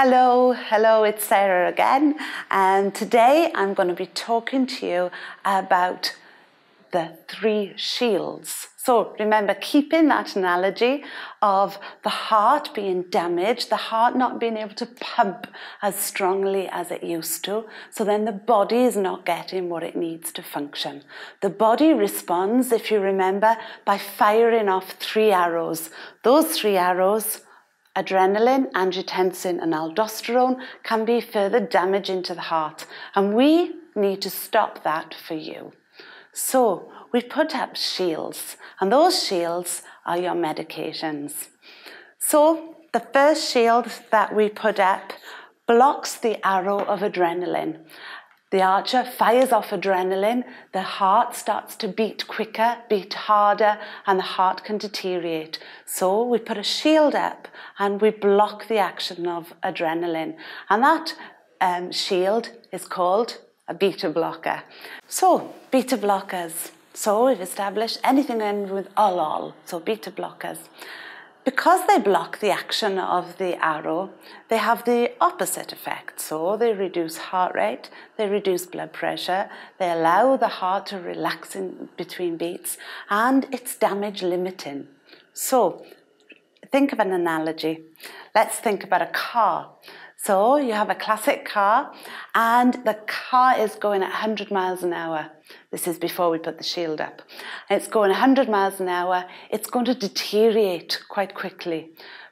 Hello, hello, it's Sarah again, and today I'm going to be talking to you about the three shields. So remember, keeping that analogy of the heart being damaged, the heart not being able to pump as strongly as it used to, so then the body is not getting what it needs to function. The body responds, if you remember, by firing off three arrows. Those three arrows adrenaline, angiotensin, and aldosterone can be further damaging to the heart. And we need to stop that for you. So we put up shields, and those shields are your medications. So the first shield that we put up blocks the arrow of adrenaline. The archer fires off adrenaline, the heart starts to beat quicker, beat harder, and the heart can deteriorate. So we put a shield up and we block the action of adrenaline. And that um, shield is called a beta blocker. So, beta blockers. So we've established anything in with ol so beta blockers. Because they block the action of the arrow, they have the opposite effect. So they reduce heart rate, they reduce blood pressure, they allow the heart to relax in between beats, and it's damage limiting. So think of an analogy. Let's think about a car. So you have a classic car, and the car is going at 100 miles an hour. This is before we put the shield up. It's going 100 miles an hour. It's going to deteriorate quite quickly.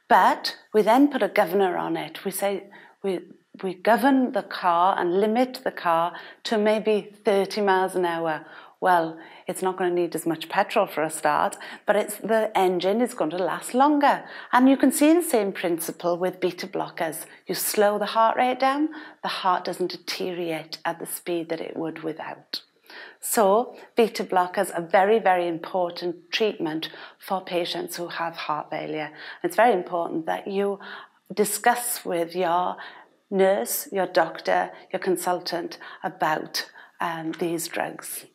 But we then put a governor on it. We say we, we govern the car and limit the car to maybe 30 miles an hour well, it's not going to need as much petrol for a start, but it's, the engine is going to last longer. And you can see the same principle with beta blockers. You slow the heart rate down, the heart doesn't deteriorate at the speed that it would without. So, beta blockers are very, very important treatment for patients who have heart failure. It's very important that you discuss with your nurse, your doctor, your consultant about um, these drugs.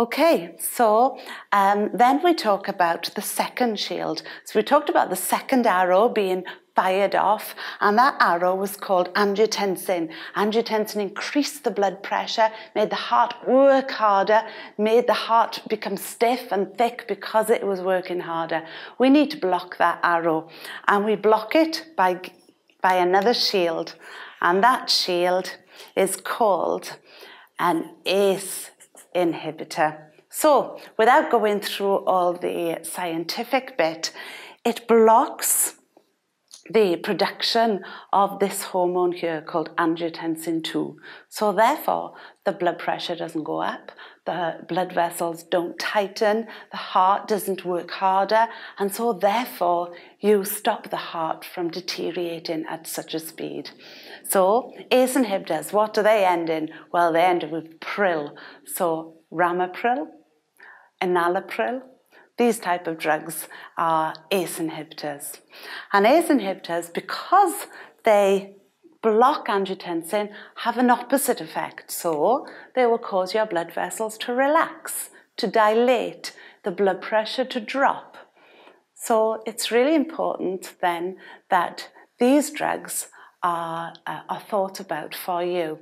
Okay, so um, then we talk about the second shield. So we talked about the second arrow being fired off, and that arrow was called angiotensin. Angiotensin increased the blood pressure, made the heart work harder, made the heart become stiff and thick because it was working harder. We need to block that arrow, and we block it by, by another shield, and that shield is called an ACE inhibitor. So, without going through all the scientific bit, it blocks the production of this hormone here called angiotensin 2. So, therefore, the blood pressure doesn't go up, the blood vessels don't tighten, the heart doesn't work harder, and so, therefore, you stop the heart from deteriorating at such a speed. So, ACE inhibitors, what do they end in? Well, they end with pril. So, ramipril, enalapril, these type of drugs are ACE inhibitors. And ACE inhibitors, because they block angiotensin, have an opposite effect. So they will cause your blood vessels to relax, to dilate, the blood pressure to drop. So it's really important then that these drugs are, uh, are thought about for you.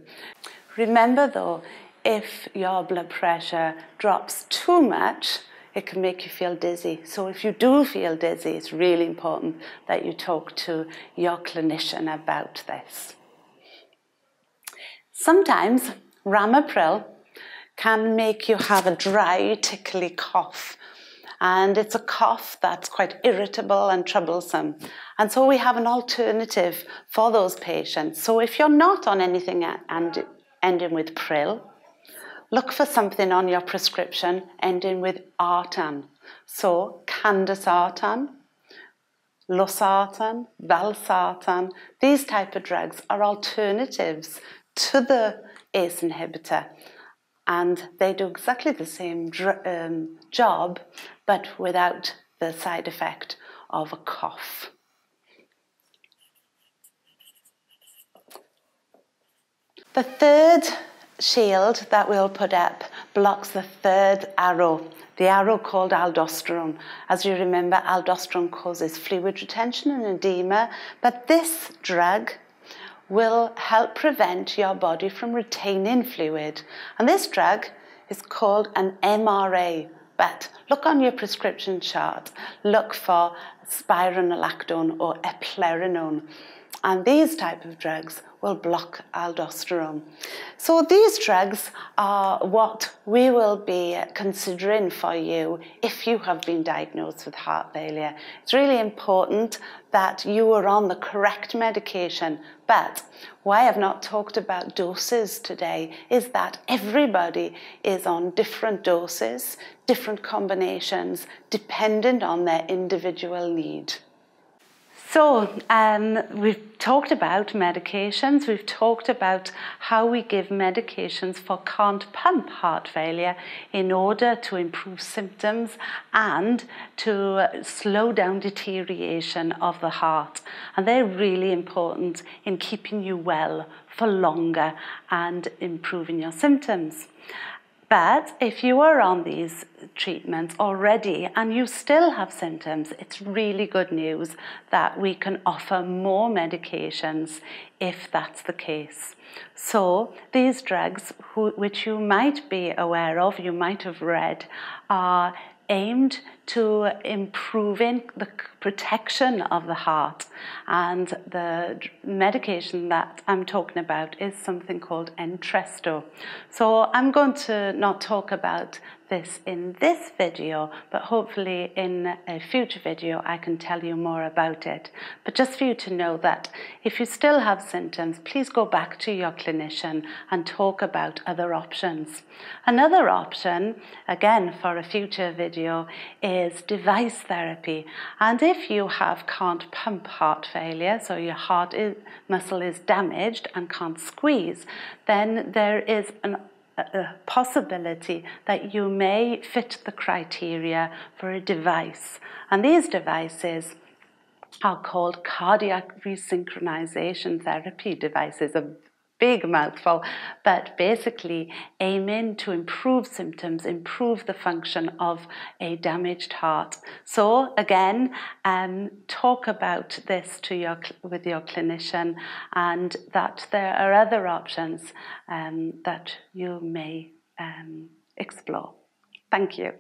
Remember though, if your blood pressure drops too much, it can make you feel dizzy. So if you do feel dizzy, it's really important that you talk to your clinician about this. Sometimes Ramipril can make you have a dry, tickly cough. And it's a cough that's quite irritable and troublesome. And so we have an alternative for those patients. So if you're not on anything and ending with pril, look for something on your prescription ending with artan. So candesartan, losartan, valsartan, these type of drugs are alternatives to the ACE inhibitor. And they do exactly the same um, job, but without the side effect of a cough. The third shield that we'll put up blocks the third arrow, the arrow called aldosterone. As you remember, aldosterone causes fluid retention and edema, but this drug will help prevent your body from retaining fluid. And this drug is called an MRA. But look on your prescription chart, look for spironolactone or eplerenone. And these type of drugs will block aldosterone. So these drugs are what we will be considering for you if you have been diagnosed with heart failure. It's really important that you are on the correct medication. But why I've not talked about doses today is that everybody is on different doses, different combinations, dependent on their individual need. So, um, we've talked about medications, we've talked about how we give medications for can't pump heart failure in order to improve symptoms and to slow down deterioration of the heart. And they're really important in keeping you well for longer and improving your symptoms. But if you are on these treatments already and you still have symptoms, it's really good news that we can offer more medications if that's the case. So these drugs, which you might be aware of, you might have read, are aimed to improving the protection of the heart. And the medication that I'm talking about is something called Entresto. So I'm going to not talk about this in this video, but hopefully in a future video I can tell you more about it. But just for you to know that if you still have symptoms, please go back to your clinician and talk about other options. Another option, again for a future video, is device therapy. And if you have can't pump heart failure, so your heart is, muscle is damaged and can't squeeze, then there is an a possibility that you may fit the criteria for a device. And these devices are called cardiac resynchronization therapy devices, a big mouthful, but basically aiming to improve symptoms, improve the function of a damaged heart. So again, um, talk about this to your with your clinician, and that there are other options um, that you may um, explore. Thank you.